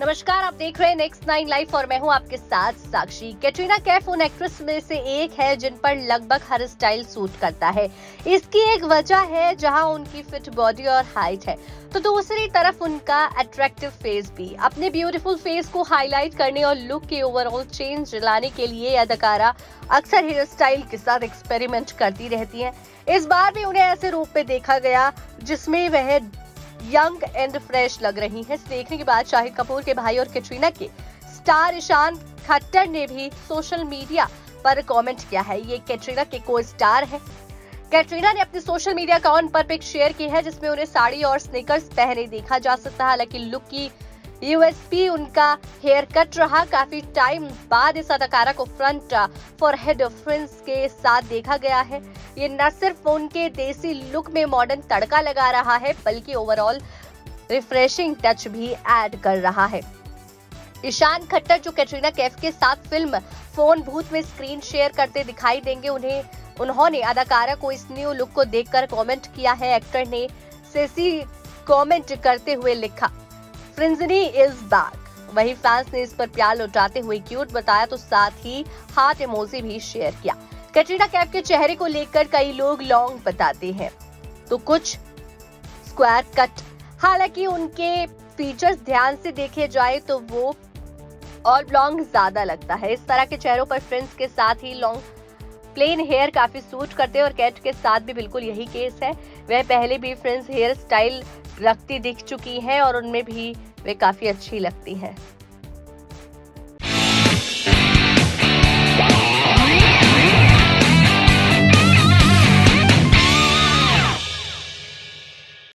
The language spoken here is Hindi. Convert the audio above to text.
नमस्कार, आप देख रहे हैं नेक्स्ट नाइन लाइफ और मैं हूँ आपके साथ साक्षी। कैटरीना कैफ उन एक्ट्रेस में से एक है जिन पर लगभग हर स्टाइल सूट करता है। इसकी एक वजह है जहाँ उनकी फिट बॉडी और हाइट है। तो दूसरी तरफ़ उनका अट्रैक्टिव फेस भी। अपने ब्यूटीफुल फेस को हाईलाइट करने और लुक के ओवरऑल चेंज लाने के लिए अदाकारा अक्सर हेयर स्टाइल के साथ एक्सपेरिमेंट करती रहती हैं। इस बार भी उन्हें ऐसे रूप में देखा गया, जिसमें वह यंग एंड फ्रेश लग रही हैं। देखने के बाद शाहिद कपूर के भाई और कैटरीना के स्टार ईशान खट्टर ने भी सोशल मीडिया पर कमेंट किया है। ये कैटरीना के को स्टार है। कैटरीना ने अपने सोशल मीडिया अकाउंट पर पिक शेयर की है, जिसमें उन्हें साड़ी और स्नीकर्स पहने देखा जा सकता है। हालाँकि लुक की यूएसपी उनका हेयर कट रहा। काफ़ी टाइम बाद इस अदाकारा को फ्रंट फॉर हेड फ्रिंस के साथ देखा गया है। ये न सिर्फ़ उनके देसी लुक में मॉडर्न तड़का लगा रहा है, बल्कि ओवरऑल रिफ्रेशिंग टच भी ऐड कर रहा है। ईशान खट्टर, जो कैटरीना कैफ के साथ फ़िल्म फ़ोन भूत में स्क्रीन शेयर करते दिखाई देंगे, उन्हें उन्होंने अदाकारा को इस न्यू लुक को देखकर कमेंट किया है। एक्टर ने सेसी कमेंट करते हुए लिखा। फ्रिंजनी इज़ बैक वही फैंस ने इस पर प्यार लौटाते हुए क्यूट बताया तो साथ ही हाथ इमोजी भी शेयर किया। कैटरीना कैफ के चेहरे को लेकर कई लोग लॉन्ग बताते हैं। तो कुछ स्क्वायर कट हालाँकि उनके फीचर्स ध्यान से देखे जाए तो वो और लॉन्ग ज़्यादा लगता है। इस तरह के चेहरों पर फ्रेंड्स के साथ ही लॉन्ग प्लेन हेयर काफ़ी सूट करते हैं और कैट के साथ भी बिल्कुल यही केस है। वह पहले भी फ्रेंड्स हेयर स्टाइल रखती दिख चुकी हैं और उनमें भी वे काफ़ी अच्छी लगती हैं।